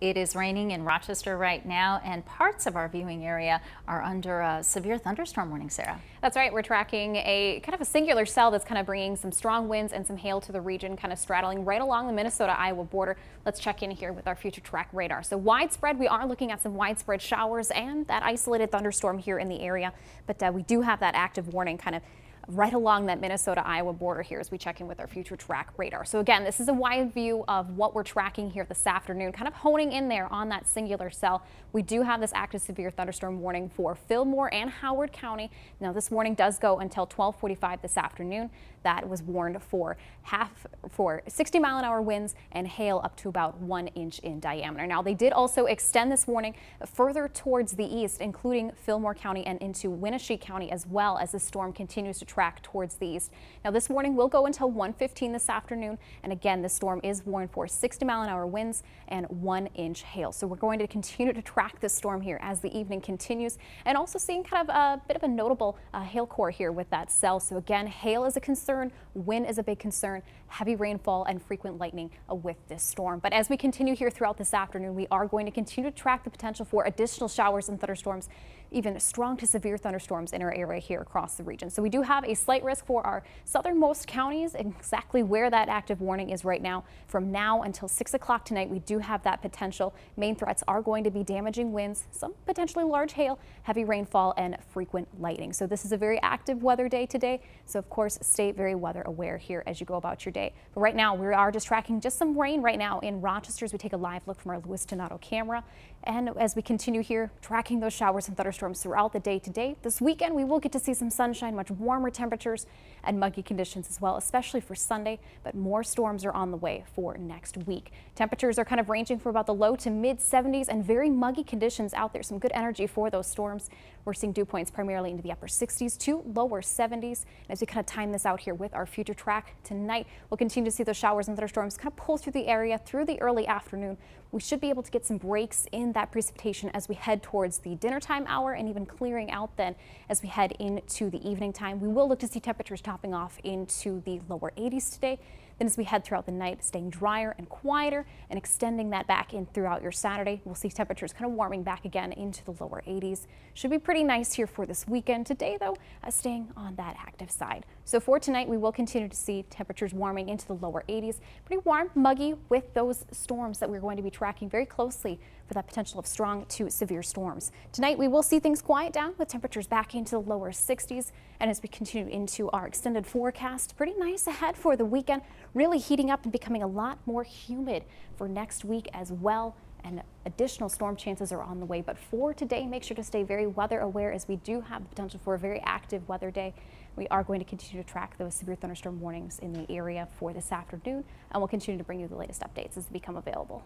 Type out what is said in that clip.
It is raining in Rochester right now, and parts of our viewing area are under a severe thunderstorm warning, Sarah. That's right. We're tracking a kind of a singular cell that's kind of bringing some strong winds and some hail to the region, kind of straddling right along the Minnesota-Iowa border. Let's check in here with our future track radar. So widespread, we are looking at some widespread showers and that isolated thunderstorm here in the area, but uh, we do have that active warning kind of right along that Minnesota-Iowa border here as we check in with our future track radar. So again, this is a wide view of what we're tracking here this afternoon, kind of honing in there on that singular cell. We do have this active severe thunderstorm warning for Fillmore and Howard County. Now this warning does go until 1245 this afternoon. That was warned for half for 60 mile an hour winds and hail up to about one inch in diameter. Now they did also extend this warning further towards the east, including Fillmore County and into Winneshiek County as well as the storm continues to track towards the east. Now this warning will go until 1:15 this afternoon. And again, the storm is warned for 60 mile an hour winds and one inch hail. So we're going to continue to track this storm here as the evening continues and also seeing kind of a bit of a notable uh, hail core here with that cell. So again, hail is a concern, wind is a big concern, heavy rainfall and frequent lightning uh, with this storm. But as we continue here throughout this afternoon, we are going to continue to track the potential for additional showers and thunderstorms, even strong to severe thunderstorms in our area here across the region. So we do have a slight risk for our southernmost counties, exactly where that active warning is right now. From now until 6 o'clock tonight, we do have that potential. Main threats are going to be damaging winds, some potentially large hail, heavy rainfall, and frequent lightning. So this is a very active weather day today. So of course, stay very weather aware here as you go about your day. But right now, we are just tracking just some rain right now in Rochester as we take a live look from our Lewis Donato camera. And as we continue here, tracking those showers and thunderstorms throughout the day today, this weekend we will get to see some sunshine, much warmer temperatures and muggy conditions as well, especially for Sunday, but more storms are on the way for next week. Temperatures are kind of ranging from about the low to mid 70s and very muggy conditions out there. Some good energy for those storms. We're seeing dew points primarily into the upper 60s to lower 70s. And as we kind of time this out here with our future track tonight, we'll continue to see those showers and thunderstorms kind of pull through the area through the early afternoon. We should be able to get some breaks in that precipitation as we head towards the dinner time hour and even clearing out then as we head into the evening time. We will look to see temperatures topping off into the lower 80s today. Then as we head throughout the night, staying drier and quieter and extending that back in throughout your Saturday, we'll see temperatures kind of warming back again into the lower 80s. Should be pretty nice here for this weekend. Today, though, uh, staying on that active side. So for tonight, we will continue to see temperatures warming into the lower 80s. Pretty warm, muggy with those storms that we're going to be tracking very closely for that potential of strong to severe storms. Tonight, we will see things quiet down with temperatures back into the lower 60s. And as we continue into our extended forecast, pretty nice ahead for the weekend really heating up and becoming a lot more humid for next week as well. And additional storm chances are on the way. But for today, make sure to stay very weather aware as we do have the potential for a very active weather day. We are going to continue to track those severe thunderstorm warnings in the area for this afternoon, and we'll continue to bring you the latest updates as they become available.